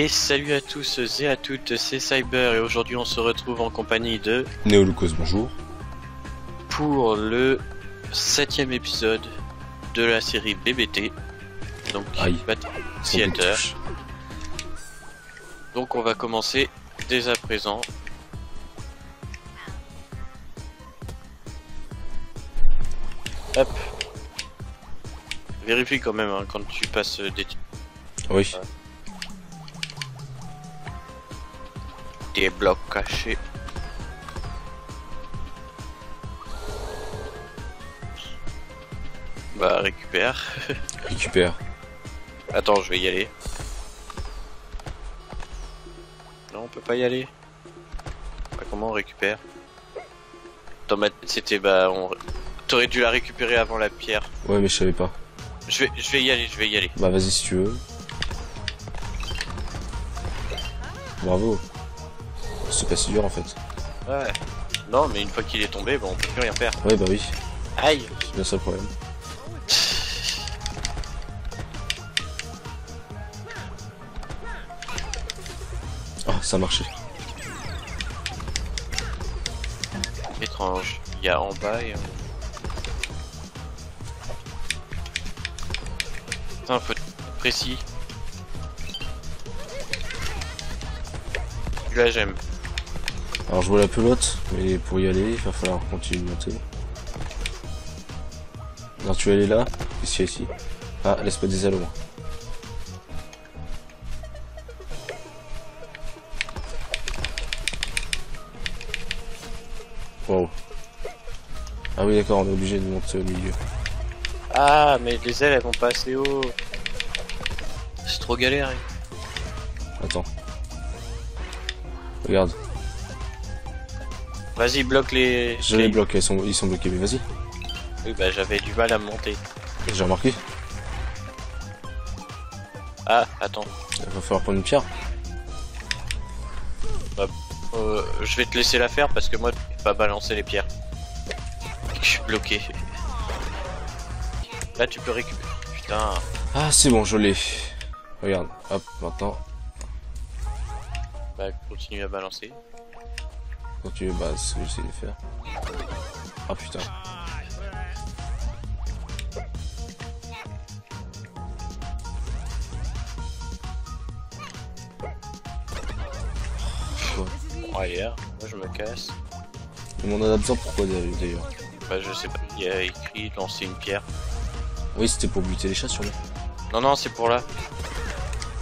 Et salut à tous et à toutes, c'est Cyber et aujourd'hui on se retrouve en compagnie de Néolucos, bonjour. pour le septième épisode de la série BBT, donc Aïe. Battle Theater. Donc on va commencer dès à présent. Hop. Vérifie quand même hein, quand tu passes des, Oui, des blocs cachés. Bah récupère. récupère. Attends, je vais y aller. Non, on peut pas y aller. Bah, comment on récupère? Dans ma tête, c'était bah on... T'aurais dû la récupérer avant la pierre. Ouais, mais je savais pas. Je vais, je vais y aller, je vais y aller. Bah, vas-y si tu veux. Bravo. C'est pas si dur en fait. Ouais. Non, mais une fois qu'il est tombé, bon, on peut plus rien faire. Ouais, bah oui, Aïe c'est bien ça le problème. Ah, ça a marché. Étrange. Il y a en bas et... Putain, faut être précis. Là, j'aime. Alors, je vois la pelote, mais pour y aller, il va falloir continuer de monter. Non, tu vas aller là? Qu'est-ce qu'il y a ici Ah, laisse pas des ailes au moins. Wow. Ah oui, d'accord, on est obligé de monter au milieu. Ah, mais les ailes, elles vont pas assez haut. C'est trop galère. hein. Attends. Regarde, Vas-y, bloque les... je les bloque, ils sont, ils sont bloqués, mais vas-y. Oui, bah j'avais du mal à me monter. J'ai remarqué. Ah, attends. Il va falloir prendre une pierre. Euh, je vais te laisser la faire parce que moi, je peux pas balancer les pierres. Je suis bloqué. Là, tu peux récupérer. Putain. Ah, c'est bon, je l'ai. Regarde, hop, maintenant. Bah, continue à balancer. Continue, bah, ce que j'essaie de faire. Ah putain. Hein. moi je me casse. Mais on en a besoin pourquoi d'ailleurs Bah, je sais pas. Il y a écrit lancer une pierre. Oui, c'était pour buter les chats sur nous. Non, non, c'est pour là.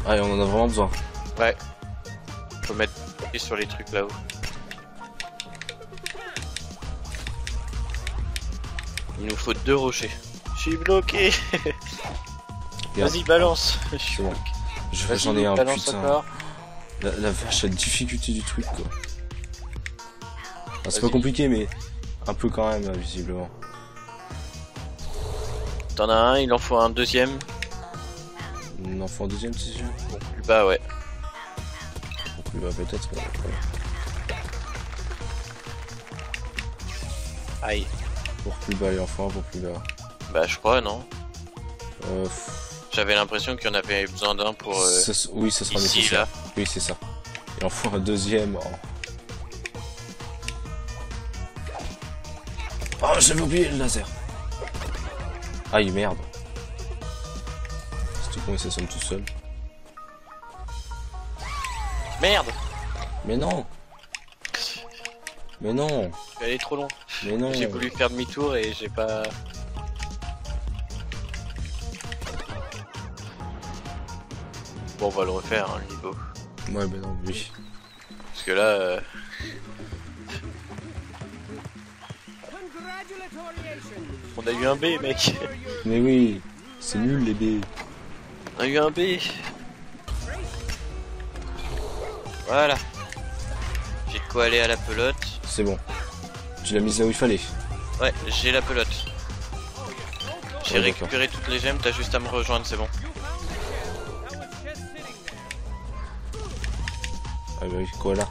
Ah, et on en a vraiment besoin. Ouais. Faut mettre sur les trucs là-haut. Il nous faut deux rochers. Je suis bloqué. Vas-y, balance. Je suis bon. bloqué. Je- Vas-y, J'en ai un, balance putain. encore. La, la vache, la difficulté du truc, quoi. Ah, c'est pas compliqué, mais un peu quand même, visiblement. T'en as un, il en faut un deuxième. On en fait un deuxième, c'est sûr Bon, plus bas, ouais. Bon, plus bas, peut-être. voilà. Aïe. Pour plus bas, il en faut un pour plus bas. Bah, je crois, non Euh, J'avais l'impression qu'il y en avait besoin d'un pour. euh, oui, ça sera ici, nécessaire. là. Oui, c'est ça. Il en faut un deuxième. Oh, oh j'avais oublié le laser. Aïe, merde. C'était con, il s'assomme tout seul. Merde Mais non Mais non vais aller trop long. Mais non J'ai voulu faire demi-tour et j'ai pas. Bon, on va le refaire, hein, le niveau. Ouais, mais non, oui. Parce que là. euh, On a eu un B, mec. Mais oui C'est nul les B. On a eu un B. Voilà. J'ai de quoi aller à la pelote. C'est bon. Tu l'as mise là où il fallait. Ouais, j'ai la pelote. J'ai Ouais, récupéré toutes les gemmes, t'as juste à me rejoindre, c'est bon. Ah bah oui, quoi là.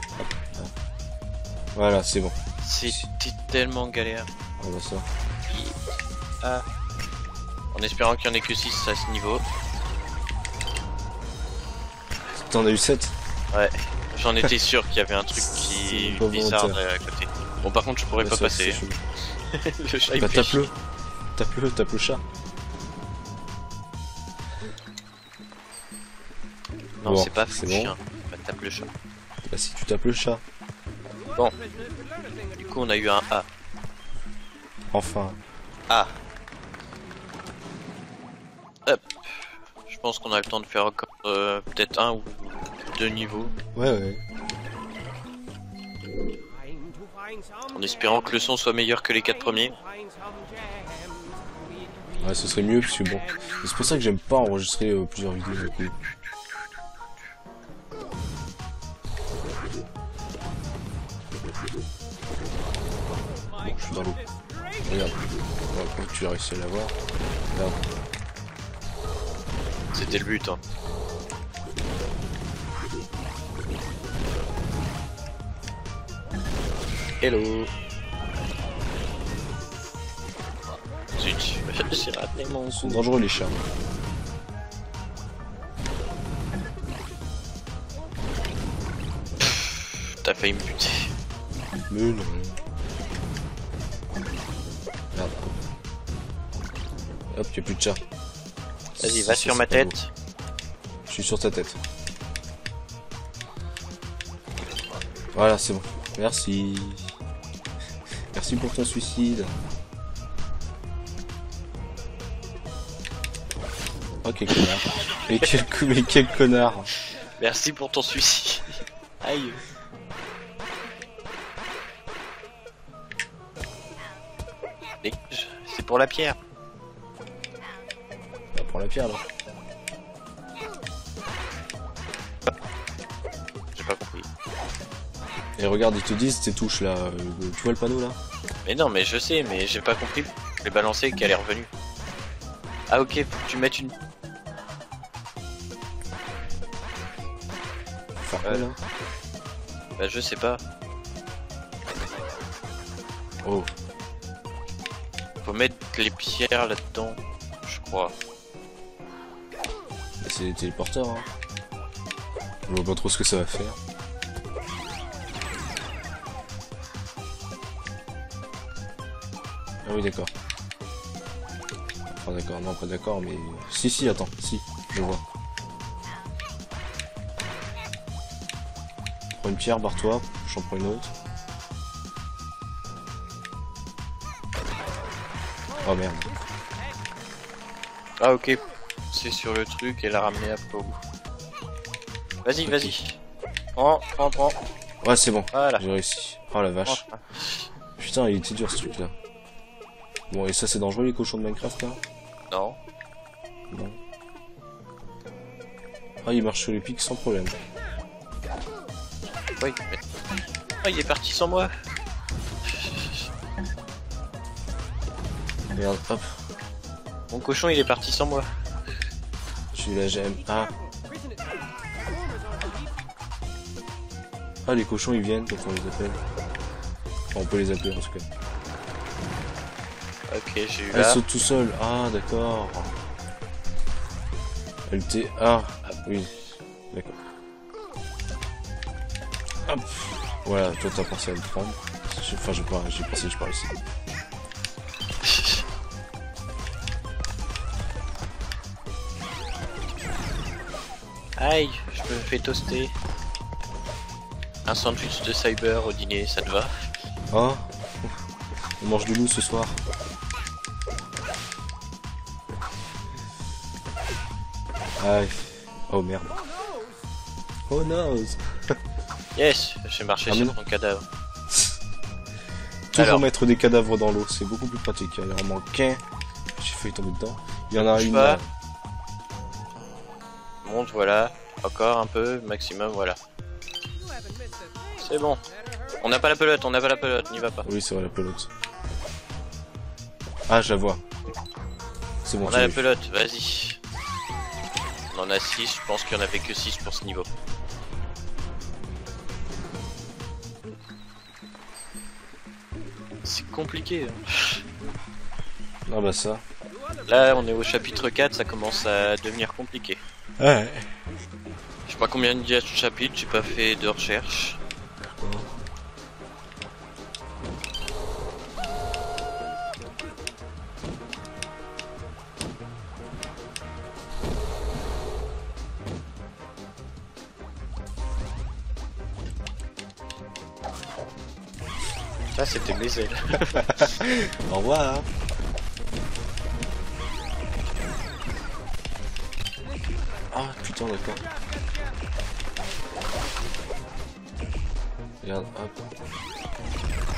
Voilà, c'est bon. C'était tellement galère. On va ça. Ah. En espérant qu'il y en ait que 6 à ce niveau. T'en as eu 7 Ouais, j'en étais sûr qu'il y avait un truc qui bizarre à côté. Bon, par contre, je pourrais Ouais, pas passer. chelou. le chat, Bah chier. tape-le. Tape-le, tape le chat. Non, Bon, c'est pas c'est fou, bon. chien. Bah, tape le chat. Bah si tu tapes le chat. Du coup, on a eu un A. Enfin. A. Hop. Je pense qu'on a le temps de faire encore euh, peut-être un ou deux niveaux. Ouais, ouais. En espérant que le son soit meilleur que les quatre premiers. Ouais, ce serait mieux parce que bon. C'est pour ça que j'aime pas enregistrer euh, plusieurs vidéos du coup. Bon, je suis dans l'eau. Regarde. Tu as réussi à l'avoir Regarde. C'était le but. Hein. Hello. Zut, j'ai raté mon Ils sont dangereux les chats. T'as failli me buter. Mais non. Regarde. Hop, y'a plus de chat. Vas-y, va sur ma tête. Je suis sur ta tête. Voilà, c'est bon. Merci. Merci pour ton suicide. Oh, quel connard. Mais quel, mais quel connard. Merci pour ton suicide. Aïe. Mais C'est pour la pierre. Bah, prends la pierre, là. J'ai pas compris. Et regarde, ils te disent tes touches, là. euh, Tu vois le panneau, là Mais non, mais je sais, mais j'ai pas compris. Je l'ai balancé qu'elle est revenue. Ah ok, faut que tu mettes une... Faire quoi, là Bah je sais pas. Oh. Faut mettre les pierres là-dedans, je crois. C'est des téléporteurs, hein. Je vois pas trop ce que ça va faire. Ah oui, d'accord. Enfin, d'accord, non, pas d'accord, mais... Si, si, attends, si, je vois. Prends une pierre, barre-toi, j'en prends une autre. Oh merde. Ah ok, c'est sur le truc et l'a ramené à Pau. Vas-y, vas-y. Prends, prends, prends. Ouais, c'est bon, Voilà. j'ai réussi. Oh la vache. Prends. Putain, il était dur ce truc là. Bon, et ça c'est dangereux les cochons de Minecraft là Non. Non. Ah, il marche sur les pics sans problème. Oui, mais... Ah, il est parti sans moi. Regarde, hop, Mon cochon, il est parti sans moi. j'ai la gemme. Ah. Ah, les cochons ils viennent quand on les appelle. Enfin, on peut les appeler en tout cas. Ok, j'ai eu ils là. sautent tout seuls. Ah, d'accord. LT. Ah, oui. D'accord. Hop. Voilà, toi t'as pensé à le prendre. Enfin, j'ai pas, j'ai pensé, je parle ici. Aïe, je me fais toaster. Un sandwich de cyber au dîner, ça te va? Ah On mange du loup ce soir. Oh merde. Oh no Yes, j'ai marché Ah, sur non. ton cadavre. Toujours Alors. mettre des cadavres dans l'eau, c'est beaucoup plus pratique. Il y en manque qu'un. J'ai failli tomber dedans. Il y en a une pas. Monte, voilà. Encore un peu, maximum, voilà. C'est bon. On n'a pas la pelote, on n'a pas la pelote, n'y va pas. Oui, c'est vrai, la pelote. Ah, je la vois. C'est bon, On a la pelote, vas-y. On en a 6, je pense qu'il y en avait que 6 pour ce niveau. C'est compliqué. hein. Ah bah ça. Là, on est au chapitre 4, ça commence à devenir compliqué. Ouais. Je sais pas combien il y a de chapitres, j'ai pas fait de recherche. Ça, c'était mes ailes. Au revoir. Ah putain d'accord. Regarde, hop.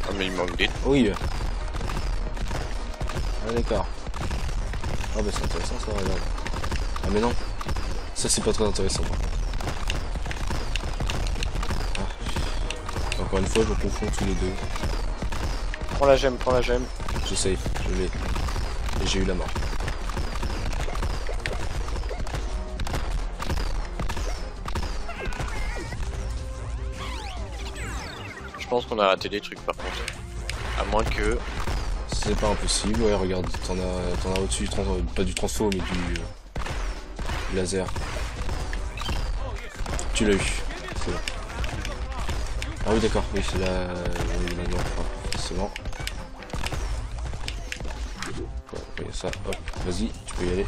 Ah, mais il manque des. Oui. Ah d'accord. Ah bah c'est intéressant ça, regarde. Ah mais non. Ça c'est pas très intéressant. Ah. Encore une fois je confonds tous les deux. Prends la gemme, prends la gemme. J'essaye, je l'ai. Et j'ai eu la mort. Je pense qu'on a raté des trucs par contre. À moins que. C'est pas impossible, ouais regarde, t'en as, t'en as au-dessus du trans... pas du transfo mais du, euh, du laser. Tu l'as eu, c'est bon. Ah oui d'accord, oui c'est la... Oui, maintenant, c'est bon. Ça, hop, vas-y, tu peux y aller.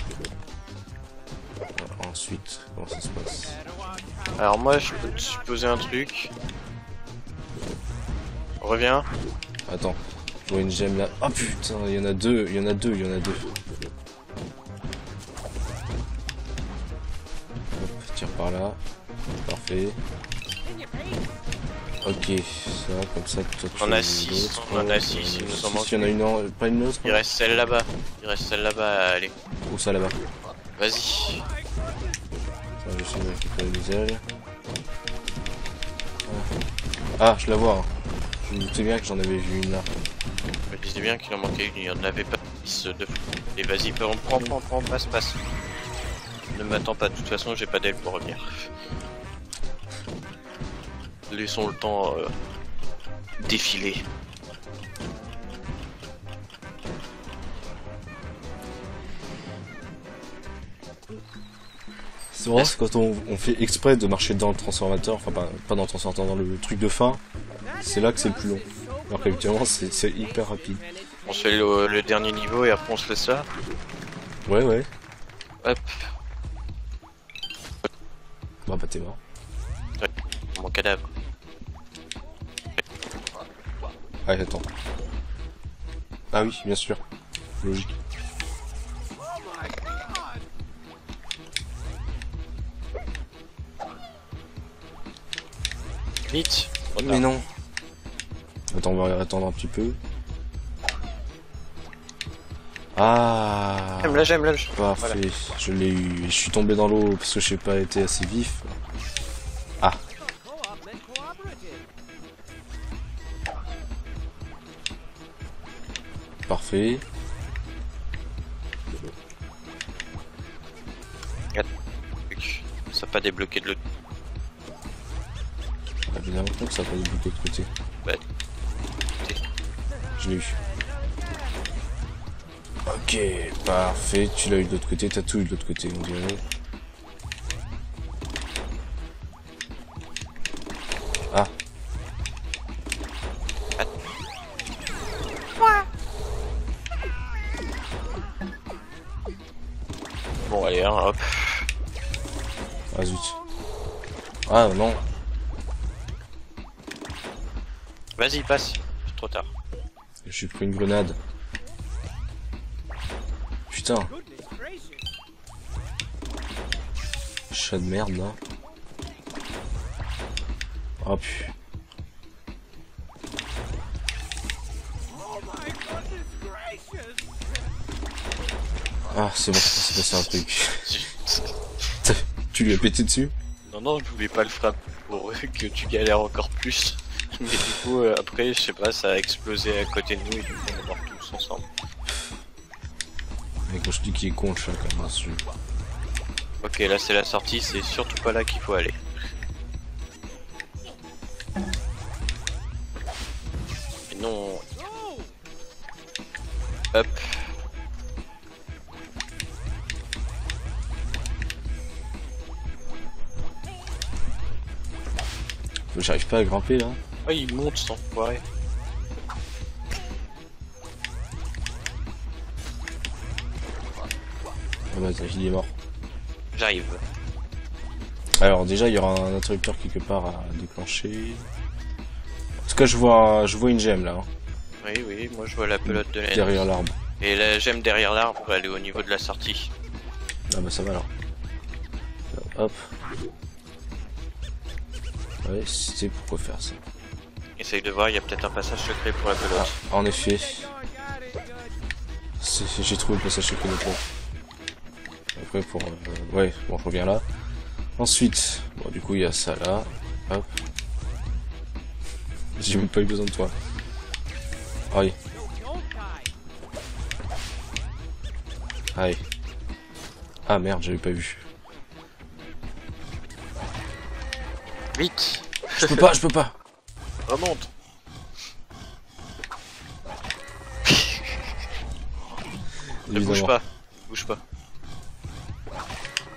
Ensuite, comment ça se passe? Alors, moi, je peux te supposer un truc. Reviens. Attends, je vois une gemme là. Ah putain, il y en a deux, il y en a deux, il y en a deux. Hop, tire par là. Parfait. Ok, ça, comme ça, On en a as six, l'autre. on en a Ouais, six, il nous en six, manque Il y en a une, en- pas une autre Il reste celle là-bas. Il reste celle là-bas. Allez, Où ça là-bas vas-y. De récupérer les ailes. Ah, je la vois. hein. Je me doutais bien que j'en avais vu une là. Je me disais bien qu'il en manquait une. Il y en avait pas 10 de fois. Et vas-y, prends, prends, prends, prends, passe, passe. Ne m'attends pas. De toute façon, j'ai pas d'aile pour revenir. Laissons le temps euh, défiler. C'est vrai, c'est quand on, on fait exprès de marcher dans le transformateur, enfin pas, pas dans le transformateur, dans le truc de fin, c'est là que c'est le plus long. Alors qu'habituellement c'est hyper rapide. On se fait le, le dernier niveau et après on se laisse ça. Ouais ouais. Hop, Bah bah t'es mort. mon cadavre. Ah attends. Ah oui, bien sûr. Logique. Vite. Trop Mais non. Attends, on va attendre un petit peu. Ah. J'aime, là j'aime, là j'aime. Parfait, Voilà. je l'ai eu. Je suis tombé dans l'eau parce que je n'ai pas été assez vif. Ça a pas débloqué de l'autre. Ah, que ça n'a pas débloqué de l'autre côté. Bah, Je l'ai eu. Ok, parfait. Tu l'as eu de l'autre côté. T'as tout eu de l'autre côté, on dirait. Ah non. Vas-y, passe. C'est trop tard. J'ai pris une grenade. Putain. Chat de merde là. Oh. Ah c'est bon, c'est passé un truc. tu lui as pété dessus? Non, non, je voulais pas le frapper pour que tu galères encore plus. Mais du coup, euh, après, je sais pas, ça a explosé à côté de nous et du coup, on est morts tous ensemble. Mais quand je dis qu'il est con ce jeu. Ok, là c'est la sortie, c'est surtout pas là qu'il faut aller. Non. Pas à grimper là. Oh, il monte sans enfoiré. Ah bah il est mort. J'arrive. Alors déjà il y aura un interrupteur quelque part à déclencher. En tout cas je vois je vois une gemme là, hein, Oui, oui, moi je vois la pelote de laine. derrière l'arbre. Et la gemme derrière l'arbre, elle est au niveau de la sortie. Ah bah ça va alors. Hop. Ouais, c'était pourquoi faire ça. Essaye de voir, il y a peut-être un passage secret pour la Ah, pelote. en effet. C'est- J'ai trouvé le passage secret de pont. Après pour... euh, ouais, bon je reviens là. Ensuite, bon du coup il y a ça là. Hop. J'ai même pas eu besoin de toi. Aïe. Aïe. Ah merde, j'avais pas vu. Vite Je peux pas, je peux pas. Remonte Ne bouge pas, bouge pas.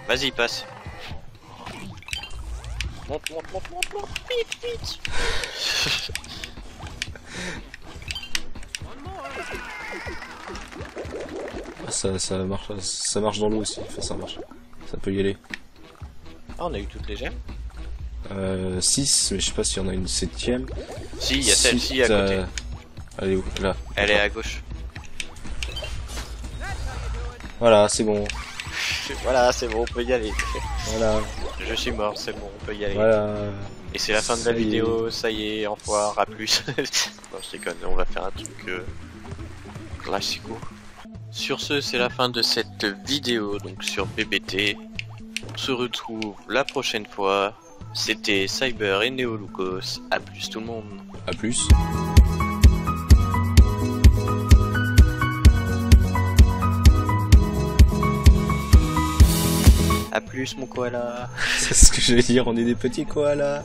Vas-y, passe. Monte, monte, monte, monte, monte, vite, vite Ah, ça, ça marche, ça marche dans l'eau aussi. Enfin, ça marche. Ça peut y aller. Ah, on a eu toutes les gemmes Euh, 6, mais je sais pas s'il y en a une septième. Si, il y a Si, celle-ci à côté. Elle est où Là. Elle est à gauche. Voilà, c'est bon. Voilà, c'est bon, on peut y aller. Voilà. Je suis mort, c'est bon, on peut y aller. Voilà. Et c'est la fin de la est. vidéo, ça y est, au revoir, à plus. non, je déconne, on va faire un truc euh, classico. Sur ce, c'est la fin de cette vidéo, donc sur BBT. On se retrouve la prochaine fois. C'était Cyber et Neolucos. À plus tout le monde. À plus. À plus mon koala. C'est ce que j'allais dire, on est des petits koalas.